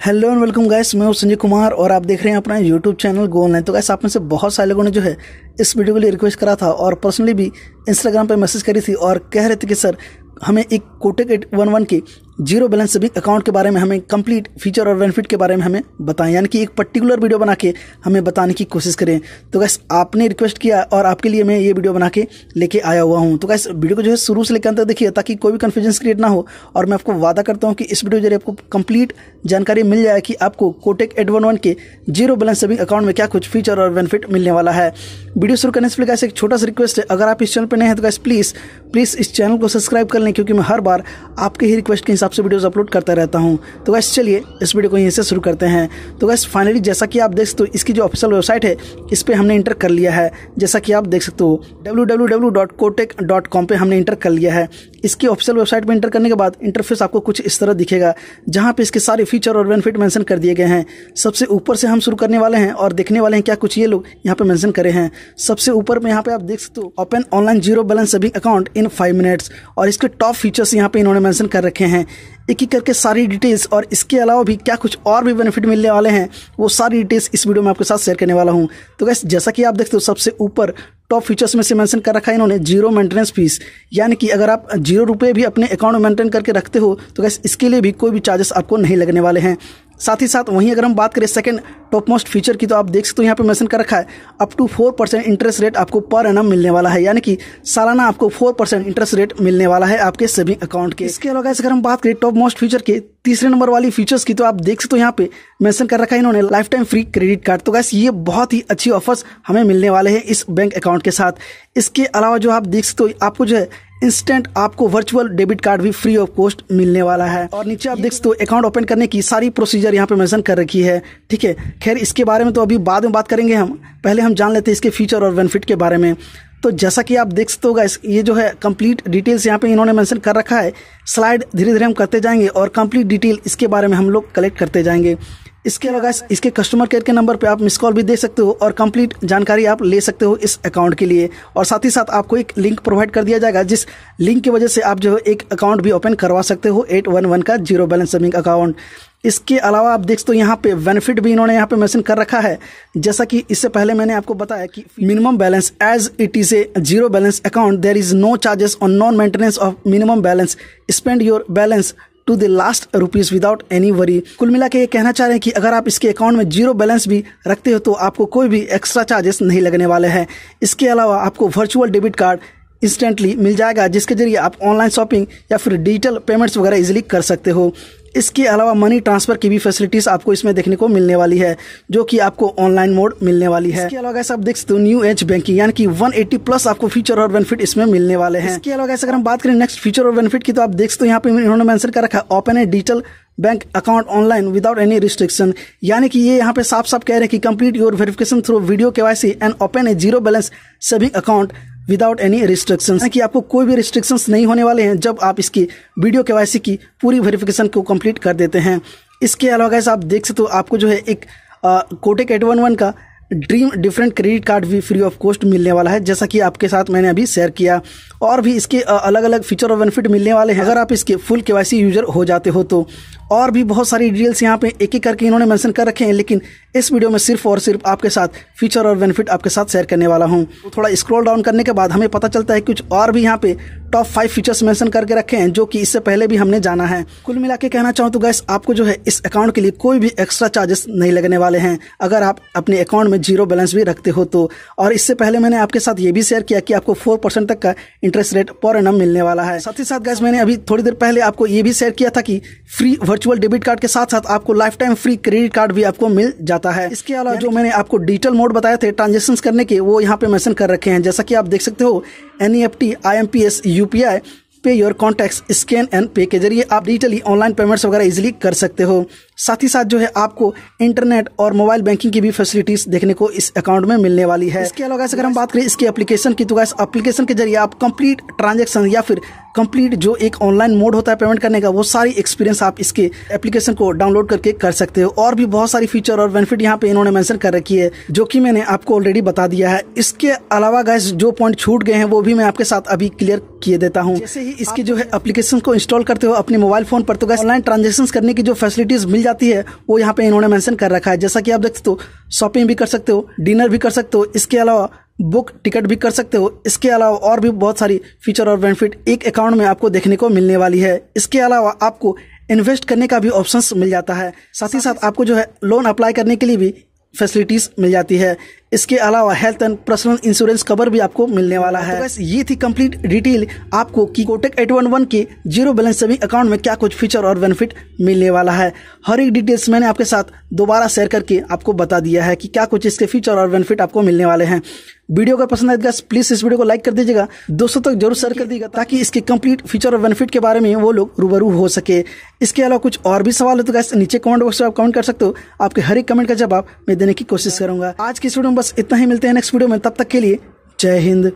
Hello and welcome gas मैं हूँ संजय कुमार और आप देख रहे हैं अपना यूट्यूब चैनल गोल ऑनलाइन तो गैस आप में से बहुत सारे लोगों ने जो है इस वीडियो के लिए रिक्वेस्ट करा था और पर्सनली भी इंस्टाग्राम पे मैसेज करी थी और कह रहे थे कि, सर, हमें एक कोटेक एट वन वन के ज़ीरो बैलेंस सेविंग अकाउंट के बारे में हमें, कंप्लीट फीचर और बेनिफिट के बारे में हमें बताएँ। यानी कि एक पर्टिकुलर वीडियो बना के हमें बताने की कोशिश करें। तो गैस आपने रिक्वेस्ट किया और आपके लिए मैं ये वीडियो बना के लेके आया हुआ हूँ। तो गैस वीडियो को जो है शुरू से लेकर अंत देखिए, ताकि कोई भी कन्फ्यूज़न क्रिएट ना हो। और मैं आपको वादा करता हूँ कि इस वीडियो ज़रिए आपको कंप्लीट जानकारी मिल जाए कि आपको कोटेक एट वन वन के ज़ीरो बैलेंस सेविंग अकाउंट में क्या कुछ फीचर और बेनिफिट मिलने वाला है। वीडियो शुरू करने से पहले गैस एक छोटा सा रिक्वेस्ट है। अगर आप इस चैनल पर नए हैं तो गैस प्लीज़ प्लीज़ इस चैनल को सब्सक्राइब कर लें, क्योंकि मैं हर बार आपके ही रिक्वेस्ट के हिसाब से वीडियोस अपलोड करता रहता हूँ। तो गैस चलिए, इस वीडियो को यहीं से शुरू करते हैं। तो गैस फाइनली जैसा कि आप देख सकते हो, इसकी जो ऑफिशियल वेबसाइट है, इस पर हमने इंटर कर लिया है। जैसा कि आप देख सकते हो डब्ल्यू पे हमने इंटर कर लिया है। इसकी ऑफिशियल वेबसाइट पर इंटर करने के बाद इंटरफेस आपको कुछ इस तरह दिखेगा, जहाँ पे इसके सारे फीचर और बेनिफिट मेंशन कर दिए गए हैं। सबसे ऊपर से हम शुरू करने वाले हैं और देखने वाले हैं क्या कुछ ये लोग यहाँ पे मेंशन करे हैं। सबसे ऊपर में यहाँ पे आप देख सकते हो open online zero balance saving account in five minutes और इसके टॉप फीचर्स यहाँ पे इन्होंने मेंशन कर रखे हैं। एक एक करके सारी डिटेल्स और इसके अलावा भी क्या कुछ और भी बेनिफिट मिलने वाले हैं, वो सारी डिटेल्स इस वीडियो में आपके साथ शेयर करने वाला हूँ। तो गैस जैसा कि आप देखते हो, सबसे ऊपर टॉप फीचर्स में से मेंशन कर रखा है इन्होंने ज़ीरो मेंटेनेंस फ़ीस यानी कि अगर आप ज़ीरो रुपये भी अपने अकाउंट में मेंटेन करके रखते हो तो गैस इसके लिए भी कोई भी चार्जेस आपको नहीं लगने वाले हैं। साथ ही साथ वहीं अगर हम बात करें सेकंड टॉप मोस्ट फीचर की तो आप देख सकते हो यहाँ पे मेंशन कर रखा है up to four percent interest rate आपको पर एनम मिलने वाला है। यानी कि सालाना आपको फोर परसेंट इंटरेस्ट रेट मिलने वाला है आपके सेविंग अकाउंट के। इसके अलावा अगर हम बात करें टॉप मोस्ट फीचर के तीसरे नंबर वाली फीचर्स की तो आप देख सकते हो यहाँ पे मेंशन कर रखा है इन्होंने life time free credit card तो गैस ये बहुत ही अच्छी ऑफर्स हमें मिलने वाले हैं इस बैंक अकाउंट के साथ। इसके अलावा जो आप देख सकते हो, आपको जो है इंस्टेंट आपको वर्चुअल डेबिट कार्ड भी फ्री ऑफ़ कॉस्ट मिलने वाला है। और नीचे आप देख सकते हो अकाउंट ओपन करने की सारी प्रोसीजर यहाँ पे मेंशन कर रखी है। ठीक है? खैर, इसके बारे में तो अभी बाद में बात करेंगे हम। पहले हम जान लेते हैं इसके फीचर और बेनिफिट के बारे में। तो जैसा कि आप देख सकते होगा ये जो है कंप्लीट डिटेल्स यहाँ पे इन्होंने मेंशन कर रखा है। स्लाइड धीरे धीरे हम करते जाएँगे और कंप्लीट डिटेल इसके बारे में हम लोग कलेक्ट करते जाएँगे। इसके अलावा इसके कस्टमर केयर के नंबर पे आप मिस कॉल भी दे सकते हो और कंप्लीट जानकारी आप ले सकते हो इस अकाउंट के लिए। और साथ ही साथ आपको एक लिंक प्रोवाइड कर दिया जाएगा, जिस लिंक की वजह से आप जो है एक अकाउंट भी ओपन करवा सकते हो एट वन वन का ज़ीरो बैलेंस सेविंग अकाउंट इसके अलावा आप देख सकते हो यहाँ पे बेनिफिट भी इन्होंने यहाँ पे मेंशन कर रखा है। जैसा कि इससे पहले मैंने आपको बताया कि minimum balance as it is a zero balance account there is no charges on non maintenance of minimum balance spend your balance to the last rupees without any worry कुल मिला के ये कहना चाह रहे हैं कि अगर आप इसके अकाउंट में ज़ीरो बैलेंस भी रखते हो तो आपको कोई भी एक्स्ट्रा चार्जेस नहीं लगने वाले हैं। इसके अलावा आपको वर्चुअल डेबिट कार्ड इंस्टेंटली मिल जाएगा, जिसके ज़रिए आप ऑनलाइन शॉपिंग या फिर डिजिटल पेमेंट्स वगैरह इजीली कर सकते हो। इसके अलावा मनी ट्रांसफ़र की भी फैसिलिटीज़ आपको इसमें देखने को मिलने वाली है जो कि आपको ऑनलाइन मोड मिलने वाली है। इसके अलावा आप देख सकते हो न्यू एज बैंकिंग यानी कि 180 प्लस आपको फीचर और बेनिफिट इसमें मिलने वाले हैं। इसके अलावा अगर हम बात करें नेक्स्ट फीचर और बेनिफिट की तो आप देख सकते हो यहाँ पे इन्होंने मेंशन कर रखा है open a digital bank account online without any restriction यानी कि ये यहाँ पे साफ़ साफ़ कह रहे हैं कि complete your verification through video KYC and open a zero balance saving account without any restriction कि आपको कोई भी रिस्ट्रिक्शंस नहीं होने वाले हैं, जब आप इसकी वीडियो केवाईसी की पूरी वेरिफिकेशन को कंप्लीट कर देते हैं। इसके अलावा गैस आप देख सकते हो, आपको जो है एक कोटेक एट वन वन का ड्रीम डिफरेंट क्रेडिट कार्ड भी फ्री ऑफ़ कॉस्ट मिलने वाला है। जैसा कि आपके साथ मैंने अभी शेयर किया, और भी इसके अलग अलग फीचर और बेनिफिट मिलने वाले हैं। अगर आप इसके फुल के यूज़र हो जाते हो तो और भी बहुत सारी डिटेल्स यहाँ पे एक एक करके इन्होंने मेंशन कर रखे हैं, लेकिन इस वीडियो में सिर्फ़ और सिर्फ़ आपके साथ फीचर और बेनिफिट आपके साथ शेयर करने वाला हूँ। थोड़ा स्क्रॉल डाउन करने के बाद हमें पता चलता है कुछ और भी यहाँ पे टॉप फाइव फीचर्स मेंशन करके रखे हैं, जो कि इससे पहले भी हमने जाना है। कुल मिला के कहना चाहूँ तो गैस आपको जो है इस अकाउंट के लिए कोई भी एक्स्ट्रा चार्जेस नहीं लगने वाले हैं। अगर आप अपने अकाउंट में ज़ीरो बैलेंस भी रखते हो तो। और इससे पहले मैंने आपके साथ ये भी शेयर किया कि आपको फोर परसेंट तक का इंटरेस्ट रेट पर एनम मिलने वाला है। साथ ही साथ गैस मैंने अभी थोड़ी देर पहले आपको ये भी शेयर किया था कि फ्री वर्चुअल डेबिट कार्ड के साथ साथ आपको life time free credit card भी आपको मिल जाता है। इसके अलावा जो मैंने आपको डिजिटल मोड बताए थे ट्रांजेक्शन करने के, वो यहाँ पे मेंशन कर रखे हैं। जैसा कि आप देख सकते हो N E F T I M P S UPI pay your contact scan and pay के ज़रिए आप डिजिटली ऑनलाइन पेमेंट्स वगैरह इजीली कर सकते हो। साथ ही साथ जो है आपको इंटरनेट और मोबाइल बैंकिंग की भी फैसिलिटीज़ देखने को इस अकाउंट में मिलने वाली है। इसके अलावा अगर हम बात करें इसकी एप्लीकेशन की तो गैस एप्लीकेशन के ज़रिए आप कंप्लीट ट्रांजेक्शन या फिर कंप्लीट जो एक ऑनलाइन मोड होता है पेमेंट करने का वो सारी एक्सपीरियंस आप इसके एप्लीकेशन को डाउनलोड करके कर सकते हो। और भी बहुत सारी फीचर और बेनिफिट यहाँ पे इन्होंने मेंशन कर रखी है जो कि मैंने आपको ऑलरेडी बता दिया है। इसके अलावा गैस जो पॉइंट छूट गए हैं वो भी मैं आपके साथ अभी क्लियर किए देता हूँ। जैसे ही इसकी जो है एप्लीकेशन को इंस्टॉल करते हो अपने मोबाइल फ़ोन पर तो गैस ऑनलाइन ट्रांजेक्शन करने की जो फैसिलिटीज़ मिल जाती है, वो यहाँ पे इन्होंने मेंशन कर रखा है। जैसा कि आप देख सकते हो शॉपिंग भी कर सकते हो डिनर भी कर सकते हो, इसके अलावा बुक टिकट भी कर सकते हो। इसके अलावा और भी बहुत सारी फीचर और बेनिफिट एक अकाउंट में आपको देखने को मिलने वाली है। इसके अलावा आपको इन्वेस्ट करने का भी ऑप्शन मिल जाता है। साथ ही साथ आपको जो है लोन अप्लाई करने के लिए भी फैसिलिटीज़ मिल जाती है। इसके अलावा health and personal insurance cover भी आपको मिलने वाला है। तो बस ये थी कंप्लीट डिटेल आपको की कोटेक एट वन वन के ज़ीरो बैलेंस सेविंग अकाउंट में क्या कुछ फीचर और बेनिफिट मिलने वाला है। हर एक डिटेल्स मैंने आपके साथ दोबारा शेयर करके आपको बता दिया है कि क्या कुछ इसके फीचर और बेनिफिट आपको मिलने वाले हैं। वीडियो का पसंद आएगा प्लीज़ इस वीडियो को लाइक कर दीजिएगा। दोस्तों तक ज़रूर शेयर कर दीजिएगा ताकि इसके कंप्लीट फीचर और बेनिफिट के बारे में वो लोग रूबरू हो सके। इसके अलावा कुछ और भी सवाल हो तो गैस नीचे कमेंट बॉक्स में आप कमेंट कर सकते हो। आपके हर एक कमेंट का जवाब मैं देने की कोशिश करूँगा। आज की इस वीडियो में बस इतना ही मिलते हैं नेक्स्ट वीडियो में तब तक के लिए जय हिंद।